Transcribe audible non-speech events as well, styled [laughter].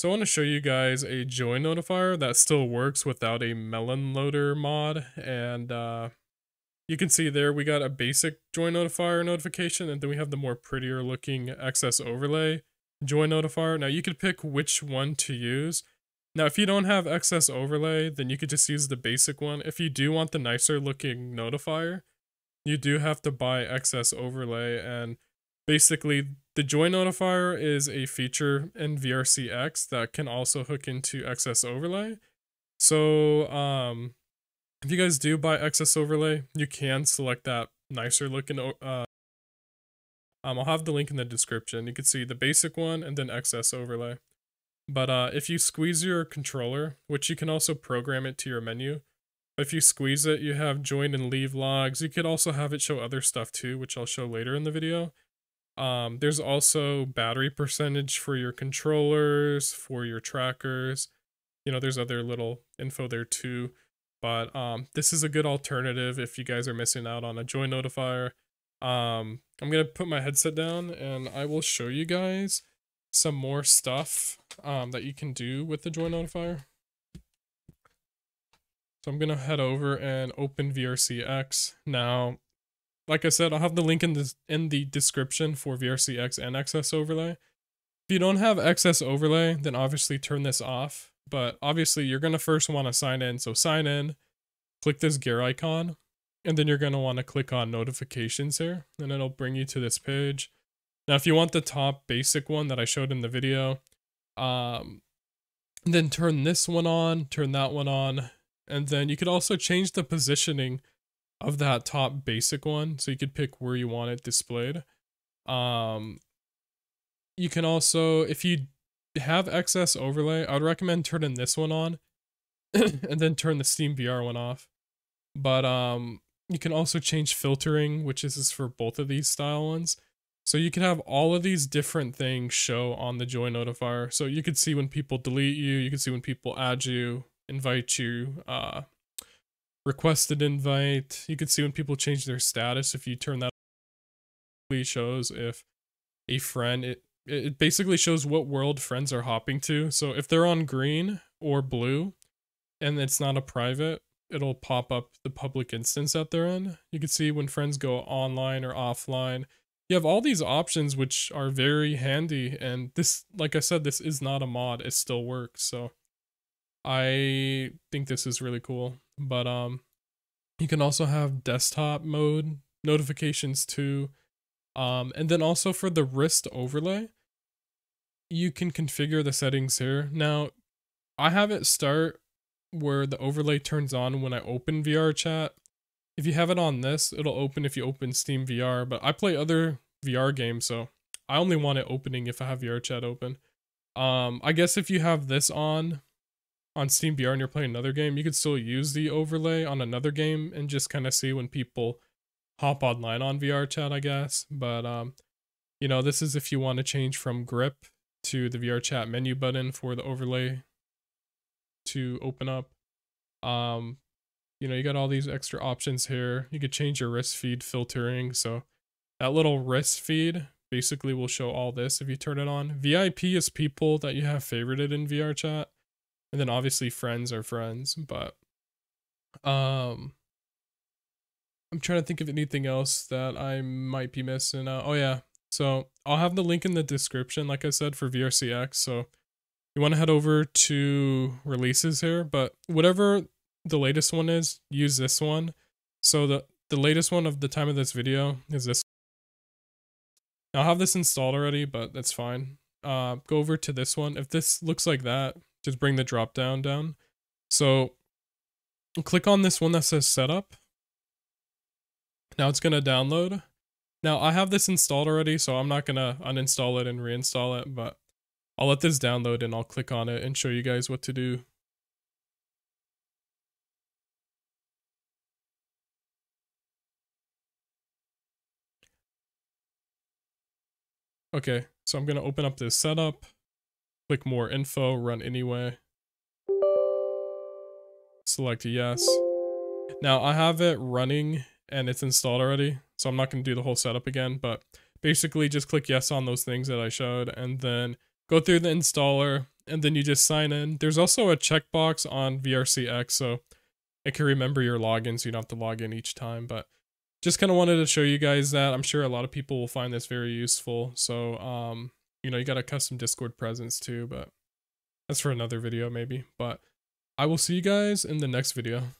So I want to show you guys a join notifier that still works without a melon loader mod. And uh, you can see there we got a basic join notifier notification and then we have the more prettier looking XS overlay join notifier. Now you could pick which one to use. Now if you don't have XS overlay, then you could just use the basic one. If you do want the nicer looking notifier, you do have to buy XS overlay and basically the join notifier is a feature in VRCX that can also hook into XS overlay. So um, if you guys do buy XS overlay, you can select that nicer looking. Uh, um, I'll have the link in the description. You can see the basic one and then XS overlay. But uh, if you squeeze your controller, which you can also program it to your menu, if you squeeze it, you have join and leave logs. You could also have it show other stuff too, which I'll show later in the video. Um, there's also battery percentage for your controllers, for your trackers. You know, there's other little info there too. But um, this is a good alternative if you guys are missing out on a join notifier. Um, I'm going to put my headset down and I will show you guys some more stuff um, that you can do with the join notifier. So I'm going to head over and open VRCX. Now, like I said, I'll have the link in the, in the description for VRCX and XS overlay. If you don't have XS overlay, then obviously turn this off. But obviously you're to first want to sign in. So sign in, click this gear icon, and then you're to want to click on notifications here, and it'll bring you to this page. Now, if you want the top basic one that I showed in the video, um, then turn this one on, turn that one on, and then you could also change the positioning of that top basic one. So you could pick where you want it displayed. Um, you can also, if you have XS overlay, I would recommend turning this one on [coughs] and then turn the Steam VR one off. But um, you can also change filtering, which is for both of these style ones. So you can have all of these different things show on the join notifier. So you could see when people delete you, you can see when people add you, invite you, uh, requested invite. You can see when people change their status. If you turn that it shows if a friend it it basically shows what world friends are hopping to. So if they're on green or blue and it's not a private, it'll pop up the public instance that they're in. You can see when friends go online or offline. You have all these options which are very handy and this like I said this is not a mod, it still works. So I think this is really cool. But um you can also have desktop mode notifications too. Um and then also for the wrist overlay, you can configure the settings here. Now, I have it start where the overlay turns on when I open VR chat. If you have it on this, it'll open if you open Steam VR, but I play other VR games, so I only want it opening if I have VR chat open. Um, I guess if you have this on, on Steam VR and you're playing another game, you could still use the overlay on another game and just kind of see when people hop online on VR chat, I guess. But um, you know, this is if you want to change from grip to the VR chat menu button for the overlay to open up. Um, you know, you got all these extra options here. You could change your wrist feed filtering. So that little wrist feed basically will show all this if you turn it on. VIP is people that you have favorited in VR chat and then obviously friends are friends but um i'm trying to think of anything else that i might be missing uh, oh yeah. So i'll have the link in the description like i said for vrcx so you want to head over to releases here but whatever the latest one is use this one. So the the latest one of the time of this video is this. Now, i have this installed already but that's fine. Uh go over to this one. If this looks like that just bring the drop down down. So click on this one that says setup. Now it's going to download. Now I have this installed already, so I'm not going to uninstall it and reinstall it, but I'll let this download and I'll click on it and show you guys what to do. Okay, so I'm going to open up this setup. Click more info, run anyway. Select yes. Now I have it running and it's installed already, so I'm not going to do the whole setup again, but basically just click yes on those things that I showed and then go through the installer and then you just sign in. There's also a checkbox on VRCX, so it can remember your login, so you don't have to log in each time. But just kind of wanted to show you guys that. I'm sure a lot of people will find this very useful. So, um, you know, you got a custom Discord presence too, but that's for another video maybe. But I will see you guys in the next video.